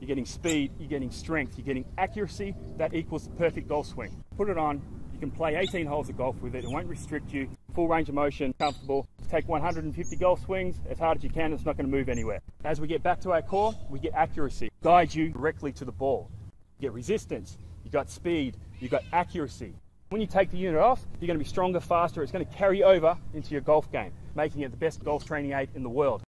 you're getting speed, you're getting strength, you're getting accuracy. That equals the perfect golf swing. Put it on, you can play 18 holes of golf with it. It won't restrict you. Full range of motion, comfortable. Take 150 golf swings as hard as you can. It's not going to move anywhere. As we get back to our core, we get accuracy. Guide you directly to the ball. You get resistance. You got speed. You got accuracy. When you take the unit off, you're going to be stronger, faster. It's going to carry over into your golf game, making it the best golf training aid in the world.